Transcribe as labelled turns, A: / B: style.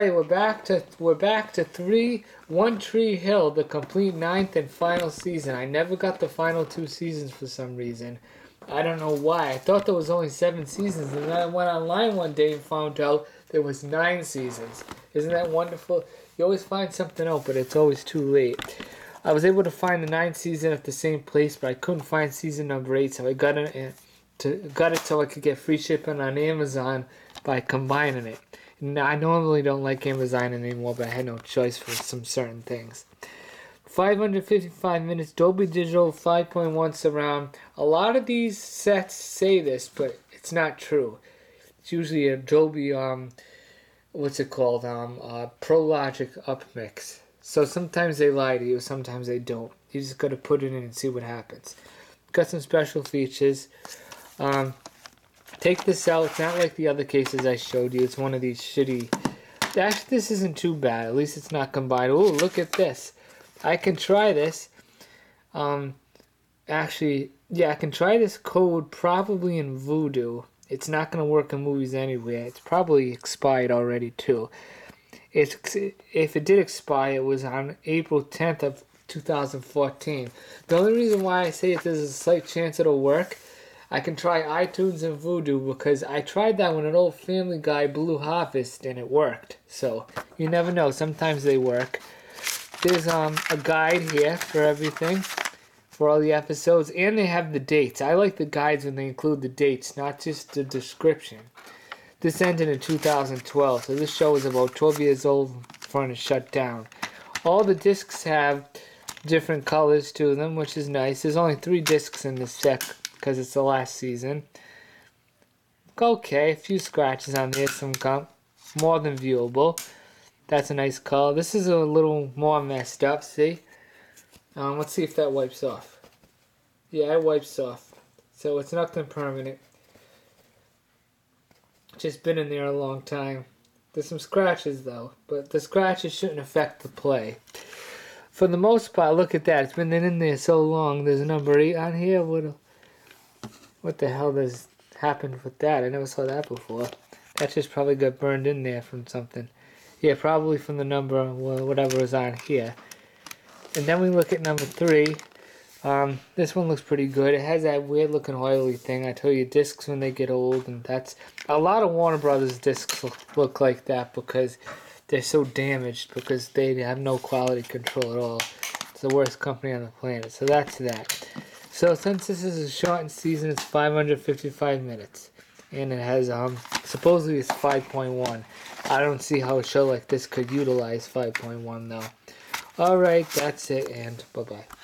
A: We're back to we're back to three One Tree Hill, the complete ninth and final season. I never got the final two seasons for some reason. I don't know why. I thought there was only seven seasons, and then I went online one day and found out there was nine seasons. Isn't that wonderful? You always find something out, but it's always too late. I was able to find the ninth season at the same place, but I couldn't find season number eight, so I got it eh, to got it so I could get free shipping on Amazon by combining it. I normally don't like Amazon anymore, but I had no choice for some certain things. 555 minutes, Dolby Digital 5.1 surround. A lot of these sets say this, but it's not true. It's usually a Dolby, um, what's it called, um, uh, Pro Logic upmix. So sometimes they lie to you, sometimes they don't. You just gotta put it in and see what happens. Got some special features. Um, Take this out. It's not like the other cases I showed you. It's one of these shitty... Actually, this isn't too bad. At least it's not combined. Oh, look at this. I can try this. Um, actually, yeah, I can try this code probably in Vudu. It's not going to work in Movies Anywhere. It's probably expired already, too. It's, if it did expire, it was on April 10th of 2014. The only reason why I say if there's a slight chance it'll work I can try iTunes and Vudu because I tried that with an old Family Guy Blue Harvest and it worked. So you never know. Sometimes they work. There's um a guide here for everything, for all the episodes, and they have the dates. I like the guides when they include the dates, not just the description. This ended in 2012, so this show is about 12 years old when it shut down. All the discs have different colors to them, which is nice. There's only three discs in this set because it's the last season. Okay, a few scratches on there, some more than viewable. That's a nice color. This is a little more messed up, see? Um, let's see if that wipes off. Yeah, it wipes off. So it's nothing permanent. Just been in there a long time. There's some scratches though, but the scratches shouldn't affect the play. For the most part, look at that. It's been in there so long. There's a number 8 on here. What the hell has happened with that? I never saw that before. That just probably got burned in there from something. Yeah, probably from the number, whatever is on here. And then we look at number three. Um, this one looks pretty good. It has that weird looking oily thing. I tell you, discs when they get old, and that's a lot of Warner Brothers discs look, look like that because they're so damaged because they have no quality control at all. It's the worst company on the planet. So that's that. So since this is a shortened season, it's 555 minutes. And it has, um, supposedly it's 5.1. I don't see how a show like this could utilize 5.1 though. Alright, that's it, and bye-bye.